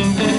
something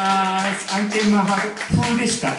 ます。案件マハ風でした。